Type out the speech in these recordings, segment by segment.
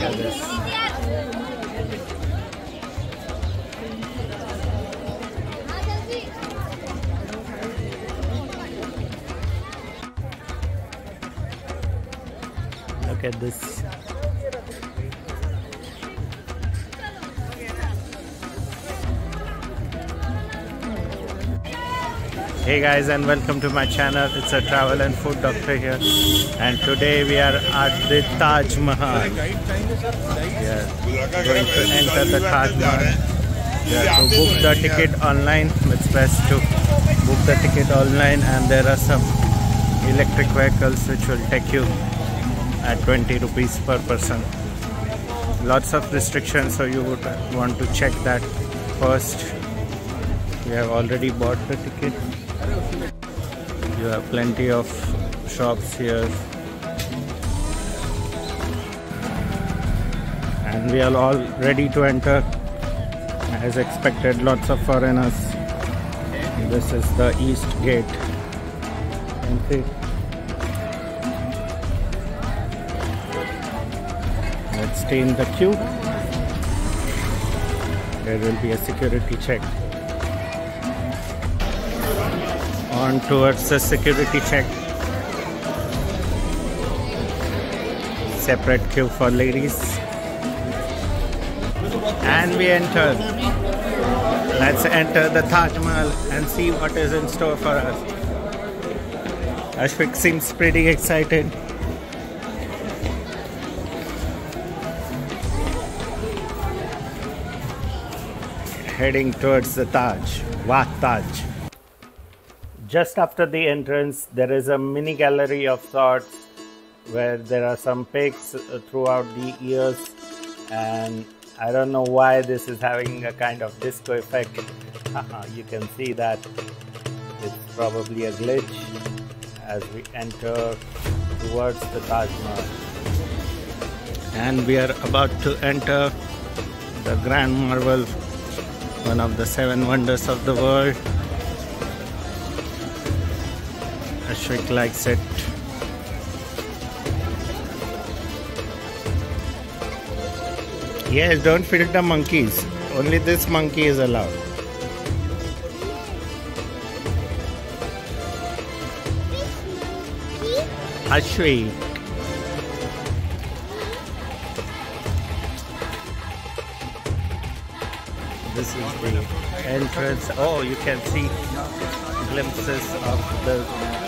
Look at this. Hey guys and welcome to my channel. It's a travel and food doctor here. And today we are at the Taj Mahal. Yeah, going to enter the Taj Mahal. Yeah, to book the ticket online. It's best to book the ticket online and there are some electric vehicles which will take you at 20 rupees per person. Lots of restrictions so you would want to check that first. We have already bought the ticket. You have plenty of shops here. And we are all ready to enter. As expected, lots of foreigners. This is the east gate. Entry. Let's stay in the queue. There will be a security check. On towards the security check. Separate queue for ladies. And we enter. Let's enter the Taj Mahal and see what is in store for us. Ashwik seems pretty excited. Heading towards the Taj, Wat Taj. Just after the entrance, there is a mini gallery of sorts where there are some pics uh, throughout the years, and I don't know why this is having a kind of disco effect. you can see that it's probably a glitch as we enter towards the Taj Mahal. And we are about to enter the Grand Marvel, one of the seven wonders of the world. Ashwik likes it. Yes, don't feed the monkeys. Only this monkey is allowed. Ashwik. This is the entrance. Oh, you can see glimpses of the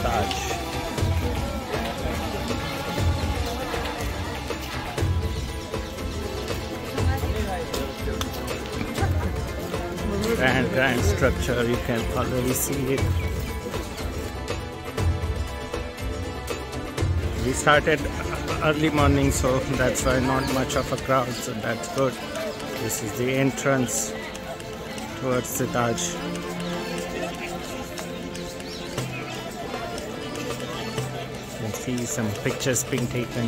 Taj. Grand, grand structure. You can already see it. We started early morning, so that's why not much of a crowd. So that's good. This is the entrance towards the Taj. See some pictures being taken.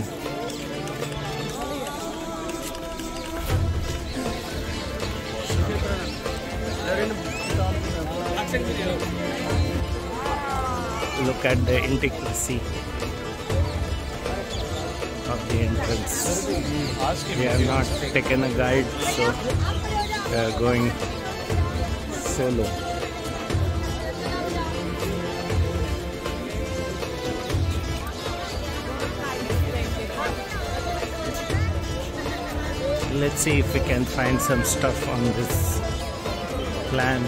Look at the intricacy of the entrance. We have not taken a guide, so we are going solo. Let's see if we can find some stuff on this plan.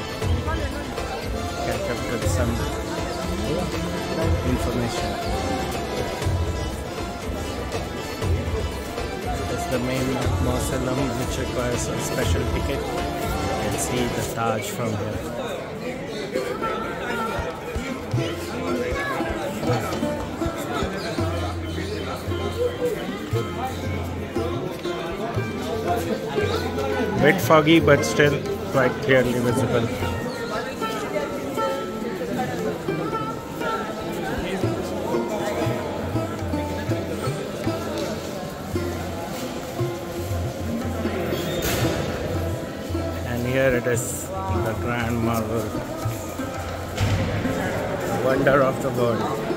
Up with some information. This is the main mausoleum which requires a special ticket. You can see the Taj from here. Bit foggy but still quite clearly visible. And here it is, the Grand Marvel, wonder of the world.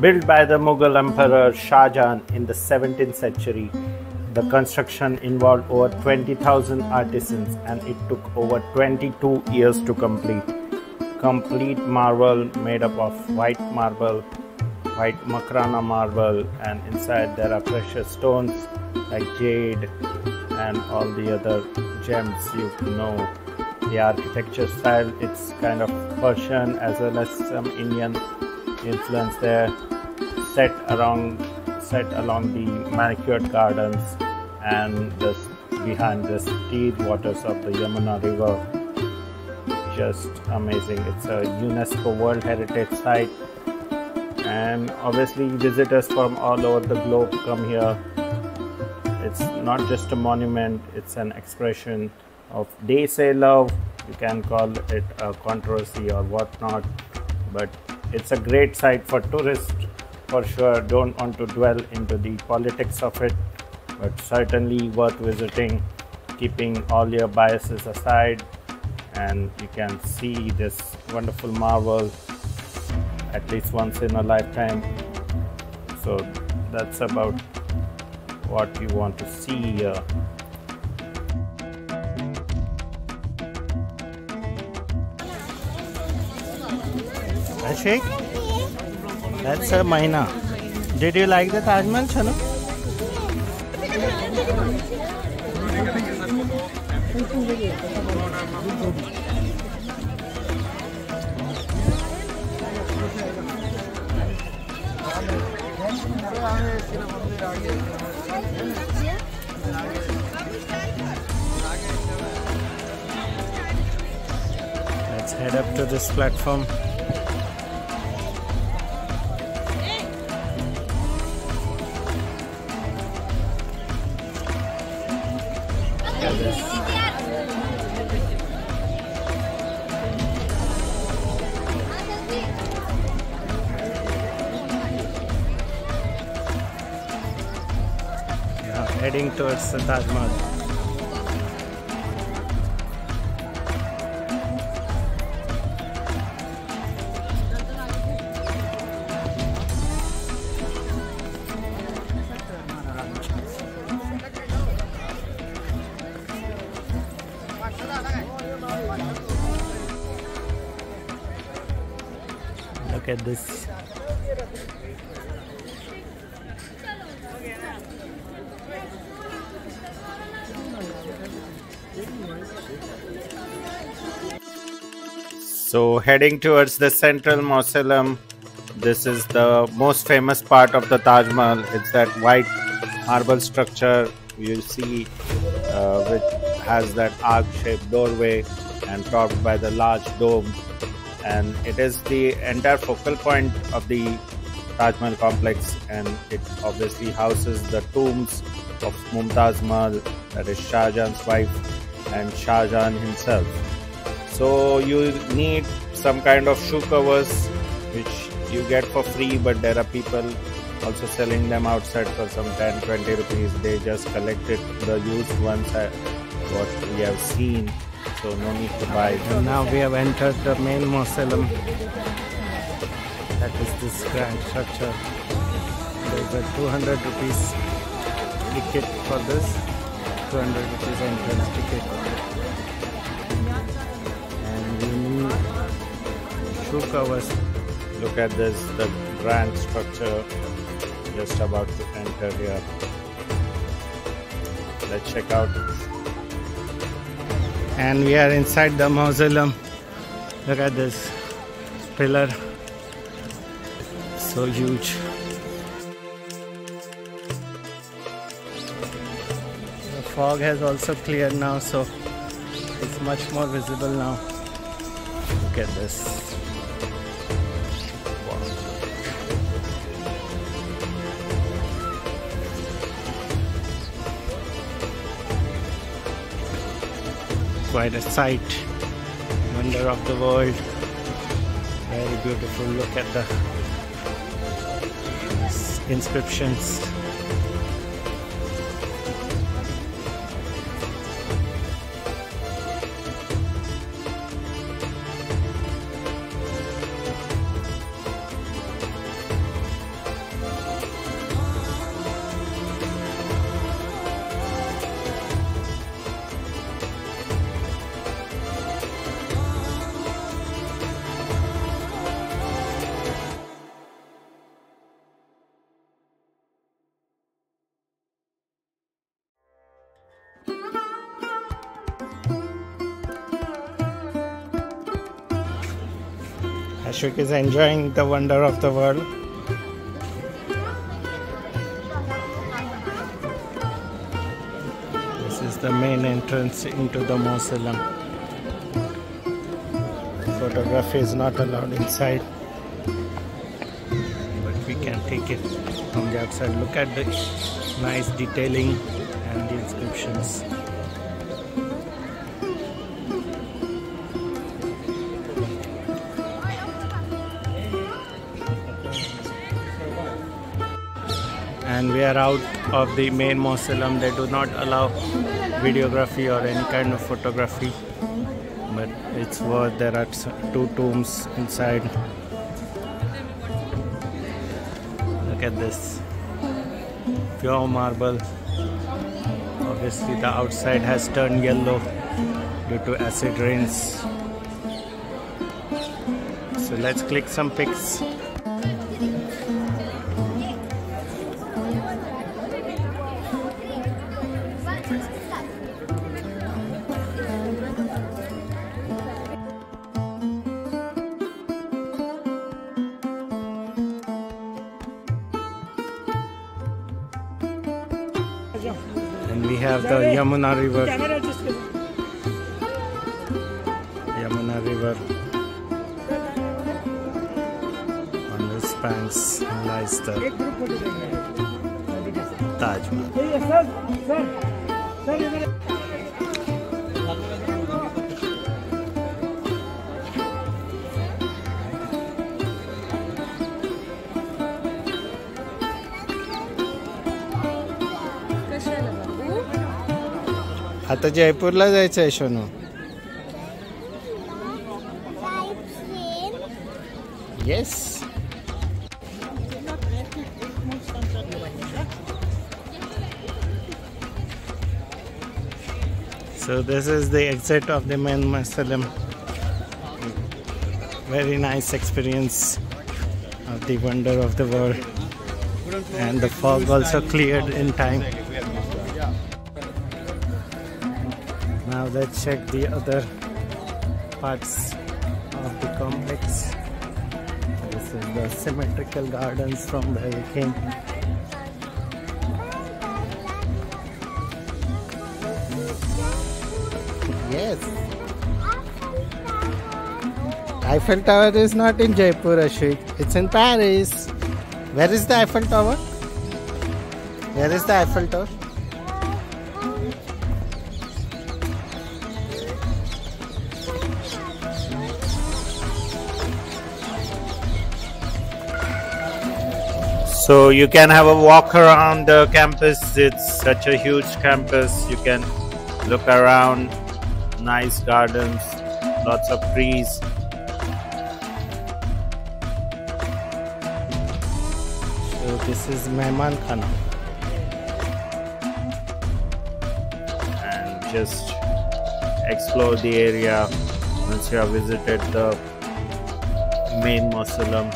Built by the Mughal Emperor Shah Jahan in the 17th century, the construction involved over 20,000 artisans and it took over 22 years to complete. Complete marble made up of white marble, white Makrana marble, and inside there are precious stones like jade and all the other gems you know. The architecture style it's kind of Persian as well as some Indian influence there set around set along the manicured gardens and just behind the still waters of the Yamuna River. Just amazing. It's a UNESCO World Heritage Site, and obviously, visitors from all over the globe come here. It's not just a monument, it's an expression of they say love. You can call it a controversy or whatnot, but it's a great site for tourists for sure don't want to dwell into the politics of it but certainly worth visiting keeping all your biases aside and you can see this wonderful marvel at least once in a lifetime so that's about what you want to see here Ashik? That's a Maina. Did you like the Taj Mahal, Chanu? Let's head up to this platform. Heading towards the Taj Mahal. Look at this So heading towards the central mausoleum, this is the most famous part of the Taj Mahal. It's that white marble structure you see, uh, which has that arc-shaped doorway and topped by the large dome. And it is the entire focal point of the Taj Mahal complex, and it obviously houses the tombs of Mumtaz Mahal, that is Shah Jahan's wife, and Shah Jahan himself. So you need some kind of shoe covers which you get for free but there are people also selling them outside for some 10 20 rupees. They just collected the used ones what we have seen. So no need to buy And now we have entered the main mausoleum that is this grand structure there is a 200 rupees ticket for this 200 rupees entrance ticket And we shoe covers. Look at this, the grand structure just about to enter here. Let's check out. And we are inside the mausoleum. Look at this pillar so huge. The fog has also cleared now, so it's much more visible now. Look at this. quite a sight. Wonder of the world. Very beautiful. Look at the inscriptions. Is enjoying the wonder of the world. This is the main entrance into the mausoleum. Photography is not allowed inside, but we can take it from the outside. Look at the nice detailing and the inscriptions. And we are out of the main mausoleum. They do not allow videography or any kind of photography but it's worth there are two tombs inside. Look at this. Pure marble. Obviously the outside has turned yellow due to acid rains. So let's click some pics we the Yamuna River. Yamuna River. On this banks lies the Taj Mahal. आता जयपूरला जायचं आहे Sonu yes So this is the exit of the main mausoleum. Very nice experience of the wonder of the world. And the fog also cleared in time. Let's check the other parts of the complex. This is the symmetrical gardens from the king. Yes. Eiffel Tower is not in Jaipur, Ashik. It's in Paris. Where is the Eiffel Tower? Where is the Eiffel Tower? So you can have a walk around the campus. It's such a huge campus. You can look around, nice gardens, lots of trees. So this is Mehman Khana. And just explore the area once you have visited the main mausoleum.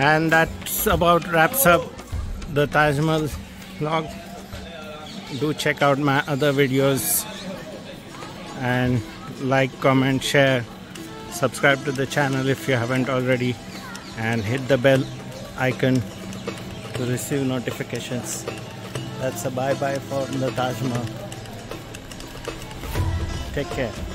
And that's about wraps up the Taj Mahal vlog. Do check out my other videos and like, comment, share, subscribe to the channel if you haven't already, and hit the bell icon to receive notifications. That's a bye bye for the Taj Mahal. Take care.